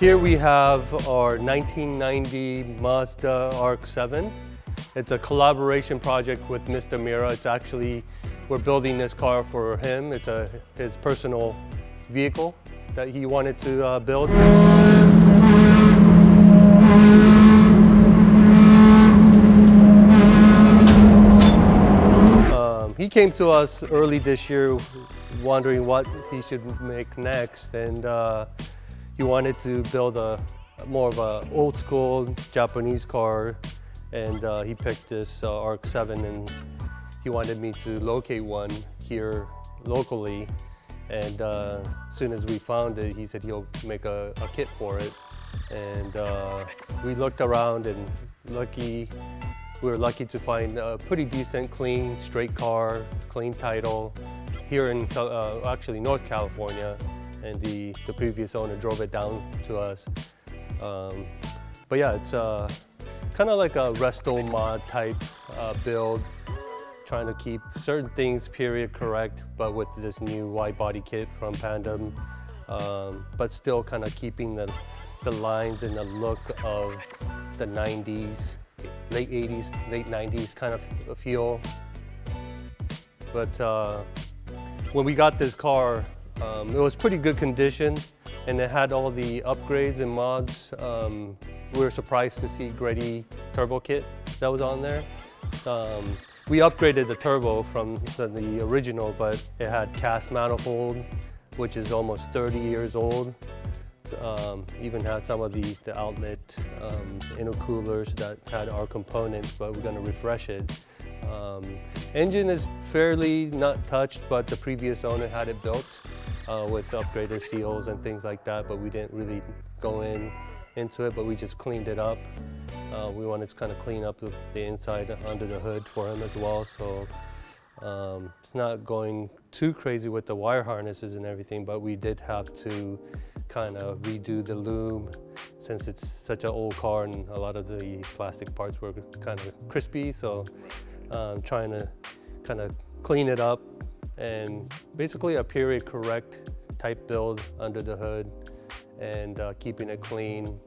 Here we have our 1990 Mazda RX-7. It's a collaboration project with Mr. Miura. It's actually, we're building this car for him. It's a, his personal vehicle that he wanted to uh, build. Um, he came to us early this year wondering what he should make next and uh, he wanted to build a more of a old school Japanese car and uh, he picked this uh, RX-7 and he wanted me to locate one here locally. And uh, as soon as we found it he said he'll make a, a kit for it. And uh, we looked around and lucky we were lucky to find a pretty decent clean straight car clean title here in uh, actually North California and the, the previous owner drove it down to us. Um, but yeah, it's uh, kind of like a resto mod type uh, build, trying to keep certain things period correct, but with this new wide body kit from Pandem, um, but still kind of keeping the, the lines and the look of the 90s, late 80s, late 90s kind of feel. But uh, when we got this car, um, it was pretty good condition and it had all the upgrades and mods. Um, we were surprised to see Greddy turbo kit that was on there. Um, we upgraded the turbo from the, the, original, but it had cast manifold, which is almost 30 years old. Um, even had some of the, the outlet um, intercoolers that had our components, but we're gonna refresh it. Um, engine is fairly not touched, but the previous owner had it built uh, with upgraded seals and things like that, but we didn't really go in into it, but we just cleaned it up. Uh, we wanted to kind of clean up the, the, inside under the hood for him as well, so um, it's not going too crazy with the wire harnesses and everything, but we did have to kind of redo the loom since it's such an old car and a lot of the plastic parts were kind of crispy, so um, trying to kind of clean it up and basically a period correct type build under the hood and uh, keeping it clean.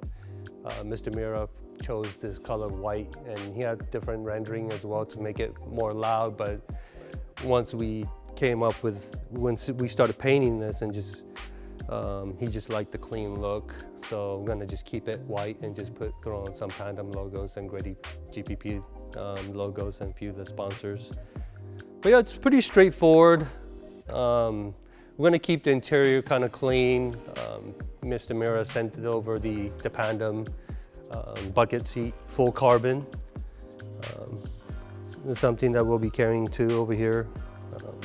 Uh, Mr. Miura chose this color white and he had different rendering as well to make it more loud but once we came up with, once we started painting this and just, um, he just liked the clean look so I'm gonna just keep it white and just put throw on some Pandem logos and Greddy GPP um, logos and a few of the sponsors. But yeah, it's pretty straightforward. Um, we're gonna keep the interior kind of clean. Um, Mr. Miura sent it over the, the Pandem um, bucket seat, full carbon. Um, something that we'll be carrying too over here. Um,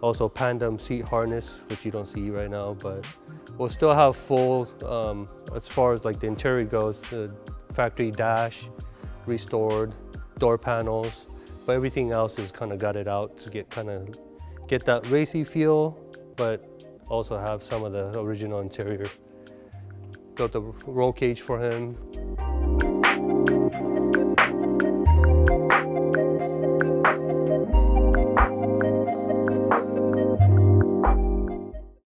also Pandem seat harness, which you don't see right now, but we'll still have full, um, as far as like the interior goes, the factory dash restored, door panels, but everything else is kind of gutted out to get kind of get that racy feel, but also have some of the original interior. Built a roll cage for him,